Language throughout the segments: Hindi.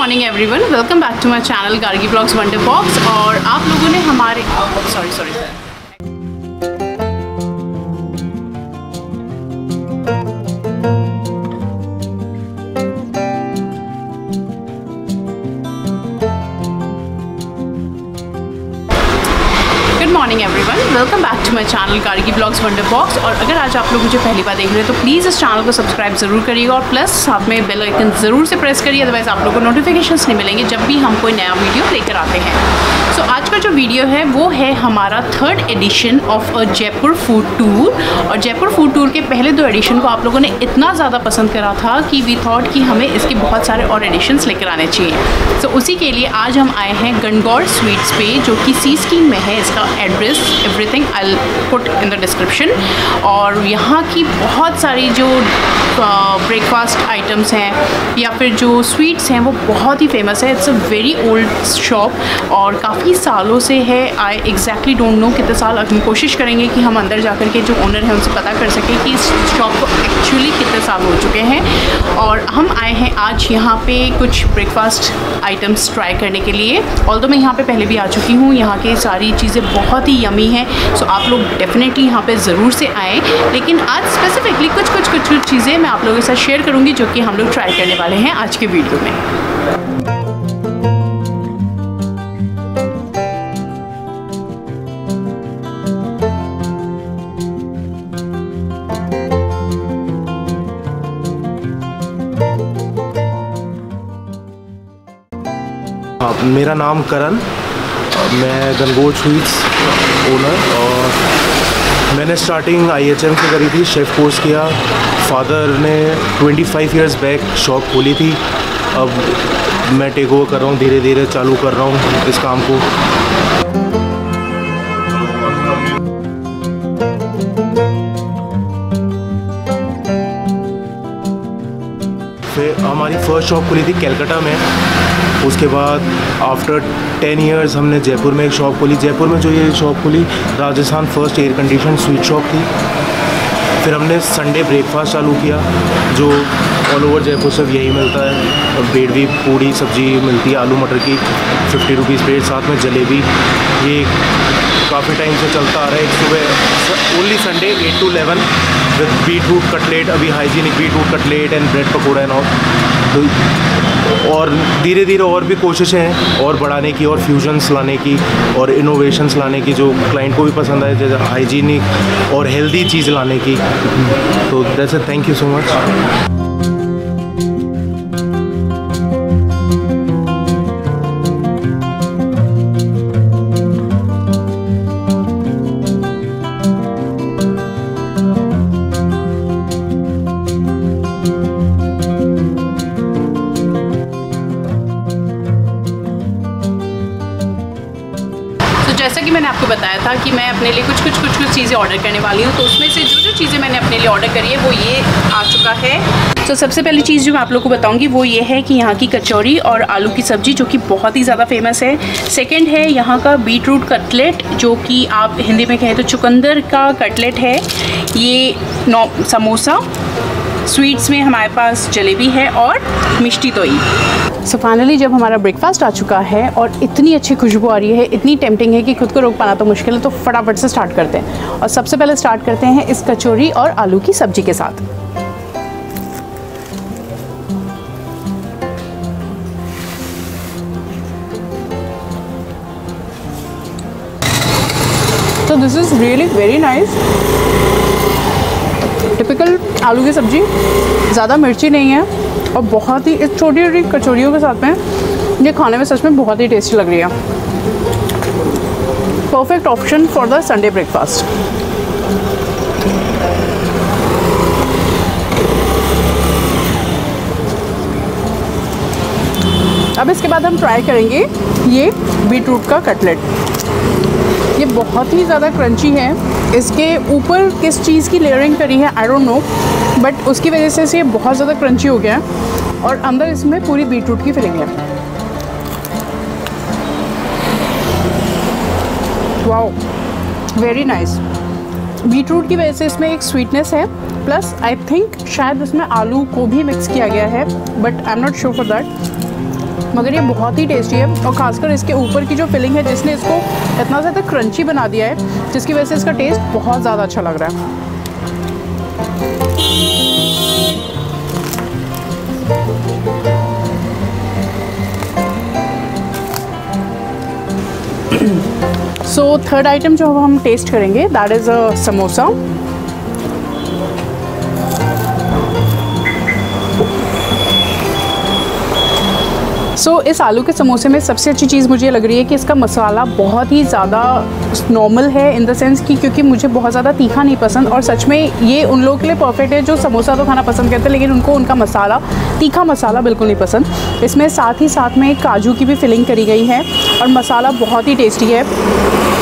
Morning everyone welcome back to my channel Gargi blogs wonder box और आप लोगों ने हमारे sorry sorry sir welcome back to my channel Gargi blogs wonder box और अगर आज आप लोग मुझे पहली बार देख रहे हैं तो प्लीज़ इस चैनल को सब्सक्राइब ज़रूर करिएगा और प्लस साथ में बेल आइकन ज़रूर से प्रेस करिए अदरवाइज़ आप लोगों को नोटिफिकेशंस नहीं मिलेंगे जब भी हम कोई नया वीडियो लेकर आते हैं। सो so, आज का जो वीडियो है वो है हमारा third edition of a Jaipur food tour और जयपुर फ़ूड टूर के पहले दो एडिशन को आप लोगों ने इतना ज़्यादा पसंद करा था कि वी थॉट कि हमें इसके बहुत सारे और एडिशंस लेकर आने चाहिए। सो so, उसी के लिए आज हम आए हैं गणगौर स्वीट्स पे जो कि सी स्कीम में है इसका address everything I put in the description और यहाँ की बहुत सारी जो ब्रेकफास्ट आइटम्स हैं, या फिर जो स्वीट्स हैं, वो बहुत ही फ़ेमस है। It's a very old shop और काफ़ी सालों से है। आई एग्जैक्टली डोंट नो कितने साल। हम कोशिश करेंगे कि हम अंदर जा के जो ओनर हैं, उनसे पता कर सकें कि इस शॉप को एक्चुअली कितने साल हो चुके हैं। और हम आए हैं आज यहाँ पे कुछ ब्रेकफास्ट आइटम्स ट्राई करने के लिए। ऑल मैं यहाँ पे पहले भी आ चुकी हूँ, यहाँ की सारी चीज़ें बहुत ही यमी हैं। सो आप लोग डेफिनेटली यहाँ पे ज़रूर से आएँ। लेकिन आज स्पेसिफिकली कुछ कुछ कुछ कुछ चीज़ें मैं आप लोगों के साथ शेयर करूँगी जो कि हम लोग ट्राई करने वाले हैं आज के वीडियो में। हाँ मेरा नाम करण। मैं गनगोट स्वीट्स ओनर और मैंने स्टार्टिंग आई एच एम से करी थी शेफ़ कोर्स किया। फादर ने 25 फाइव ईयर्स बैक शॉप खोली थी। अब मैं टेक ओवर कर रहा हूँ धीरे धीरे चालू कर रहा हूँ इस काम को। फिर हमारी फ़र्स्ट शॉप खुली थी कैलकाटा में। उसके बाद आफ्टर टेन इयर्स हमने जयपुर में एक शॉप खोली। जयपुर में जो ये शॉप खुली, Rajasthan first air condition sweet shop थी। फिर हमने संडे ब्रेकफास्ट चालू किया, जो ऑल ओवर जयपुर सब यही मिलता है। और ब्रेड भी पूड़ी सब्ज़ी मिलती है, आलू मटर की फिफ्टी रुपीज़ प्लेट साथ में जलेबी। ये काफ़ी टाइम से चलता आ रहा है। एक सुबह only Sunday eight to eleven with beetroot cutlet अभी hygienic beetroot cutlet and bread pakora and all तो और धीरे धीरे और भी कोशिशें हैं, और बढ़ाने की, और फ्यूजन्स लाने की, और इनोवेशंस लाने की, जो क्लाइंट को भी पसंद आए, जैसे हाइजीनिक और हेल्दी चीज़ लाने की। तो a thank you so much जैसा कि मैंने आपको बताया था कि मैं अपने लिए कुछ कुछ कुछ कुछ चीज़ें ऑर्डर करने वाली हूँ तो उसमें से जो जो चीज़ें मैंने अपने लिए ऑर्डर करी है, वो ये आ चुका है। तो सबसे पहली चीज़ जो मैं आप लोग को बताऊँगी, वो ये है कि यहाँ की कचौरी और आलू की सब्ज़ी, जो कि बहुत ही ज़्यादा फ़ेमस है। सेकंड है यहाँ का बीट रूट कटलेट जो कि आप हिंदी में कहें तो चुकंदर का कटलेट है। ये नौ समोसा स्वीट्स में हमारे पास जलेबी है और मिष्टी तोई। सो फाइनली जब हमारा ब्रेकफास्ट आ चुका है और इतनी अच्छी खुशबू आ रही है, इतनी टेम्पटिंग है कि खुद को रोक पाना तो मुश्किल है तो फटाफट से स्टार्ट करते हैं। और सबसे पहले स्टार्ट करते हैं इस कचौरी और आलू की सब्ज़ी के साथ। तो this is really very nice typical आलू की सब्ज़ी, ज़्यादा मिर्ची नहीं है और बहुत ही इस छोटी छोटी कचौरियों के साथ में, ये खाने में सच में बहुत ही टेस्टी लग रही है। Perfect option for the Sunday breakfast अब इसके बाद हम ट्राई करेंगे ये बीट रूट का कटलेट ये बहुत ही ज़्यादा क्रंची है। इसके ऊपर किस चीज़ की लेयरिंग करी है आई डोंट नो बट उसकी वजह से ये बहुत ज़्यादा क्रंची हो गया है और अंदर इसमें पूरी बीट रूट की फिलिंग है। Wow very nice beetroot की वजह से इसमें एक स्वीटनेस है प्लस आई थिंक शायद इसमें आलू को भी मिक्स किया गया है but I am not sure for that मगर ये बहुत ही टेस्टी है और ख़ासकर इसके ऊपर की जो फिलिंग है, जिसने इसको इतना ज़्यादा क्रंची बना दिया है, जिसकी वजह से इसका टेस्ट बहुत ज़्यादा अच्छा लग रहा है। सो थर्ड आइटम जो हम टेस्ट करेंगे that is a samosa so so, इस आलू के समोसे में सबसे अच्छी चीज़ मुझे लग रही है कि इसका मसाला बहुत ही ज़्यादा नॉर्मल है इन द सेंस कि क्योंकि मुझे बहुत ज़्यादा तीखा नहीं पसंद और सच में ये उन लोगों के लिए परफेक्ट है जो समोसा तो खाना पसंद करते हैं लेकिन उनको उनका मसाला तीखा मसाला बिल्कुल नहीं पसंद। इसमें साथ ही साथ में काजू की भी फिलिंग करी गई है और मसाला बहुत ही टेस्टी है।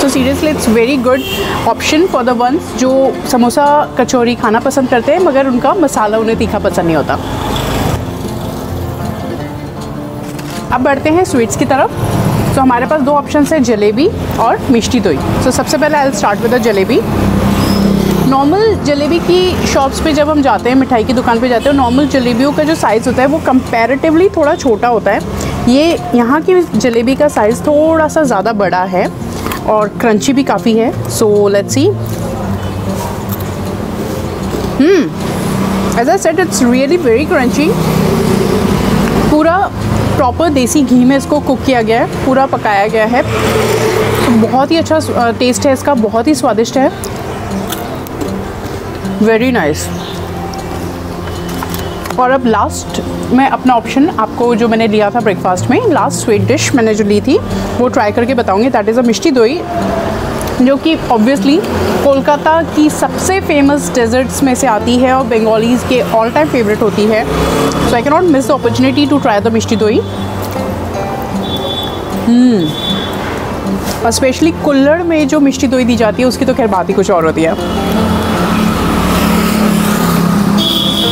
So seriously it's very good option for the ones जो समोसा कचौरी खाना पसंद करते हैं मगर उनका मसाला उन्हें तीखा पसंद नहीं होता। अब बढ़ते हैं स्वीट्स की तरफ़। तो हमारे पास दो ऑप्शन है, जलेबी और मिष्टी दही तो सबसे पहले I start with jalebi. Normal jalebi की शॉप्स पे जब हम जाते हैं, मिठाई की दुकान पे जाते हैं नॉर्मल जलेबियों का जो साइज़ होता है, वो कंपैरेटिवली थोड़ा छोटा होता है। ये यहाँ की जलेबी का साइज़ थोड़ा सा ज़्यादा बड़ा है और क्रंची भी काफ़ी है। So let's see as I said it's really very crunchy पूरा प्रॉपर देसी घी में इसको कुक किया गया है, पूरा पकाया गया है। तो बहुत ही अच्छा टेस्ट है इसका, बहुत ही स्वादिष्ट है। वेरी नाइस और अब लास्ट मैं अपना ऑप्शन आपको जो मैंने लिया था ब्रेकफास्ट में लास्ट स्वीट डिश मैंने जो ली थी, वो ट्राई करके बताऊँगी। दैट इज़ अ मिष्टी दोई। जो कि ऑब्वियसली कोलकाता की सबसे फ़ेमस डेजर्ट्स में से आती है और बंगालीज़ के ऑल टाइम फेवरेट होती है। So I can not miss the opportunity to try the mishti doi specially kulhad में जो मिष्टी दोई दी जाती है, उसकी तो खैर बात ही कुछ और होती है।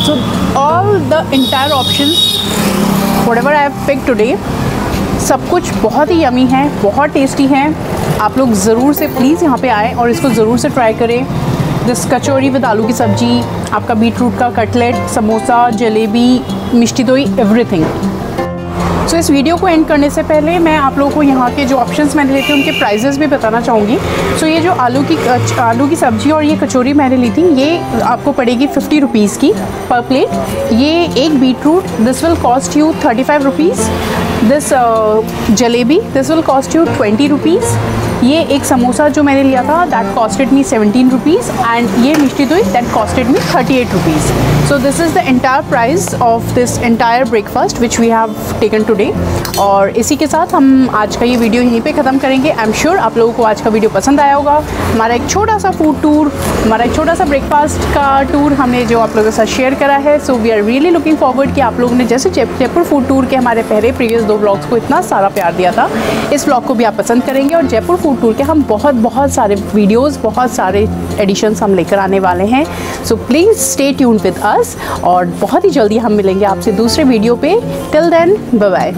So all the entire option whatever I pick today सब कुछ बहुत ही यमी है, बहुत टेस्टी है। आप लोग ज़रूर से प्लीज़ यहाँ पे आएँ और इसको ज़रूर से ट्राई करें। दिस कचौरी विद आलू की सब्ज़ी आपका बीट रूट का cutlet samosa jalebi mishti doi everything so so, इस वीडियो को एंड करने से पहले मैं आप लोगों को यहाँ के जो ऑप्शंस मैंने लिए थे उनके प्राइजेस भी बताना चाहूँगी। सो so, ये जो आलू की आलू की सब्ज़ी और ये कचौरी मैंने ली थी ये आपको पड़ेगी फिफ्टी रुपीज़ की पर प्लेट ये एक beet root this will cost you thirty five rupees this jalebi this will cost you twenty rupees ये एक समोसा जो मैंने लिया था that costed me seventeen rupees and ये mishti doi that costed me thirty eight rupees so this is the entire price of this entire breakfast which we have taken today और इसी के साथ हम आज का ये वीडियो यहीं पे ख़त्म करेंगे. आई एम श्योर आप लोगों को आज का वीडियो पसंद आया होगा. हमारा एक छोटा सा फ़ूड टूर हमारा एक छोटा सा ब्रेकफास्ट का टूर हमने जो आप लोगों के साथ शेयर करा है. So we are really looking forward कि आप लोगों ने जैसे जयपुर फ़ूड टूर के हमारे पहले प्रीवियस दो ब्लॉग्स को इतना सारा प्यार दिया था, इस ब्लॉग को भी आप पसंद करेंगे और जयपुर फ़ूड टूर के हम बहुत बहुत सारे वीडियोस बहुत सारे एडिशंस हम लेकर आने वाले हैं। So please stay tune with us और बहुत ही जल्दी हम मिलेंगे आपसे दूसरे वीडियो पे। Till then bye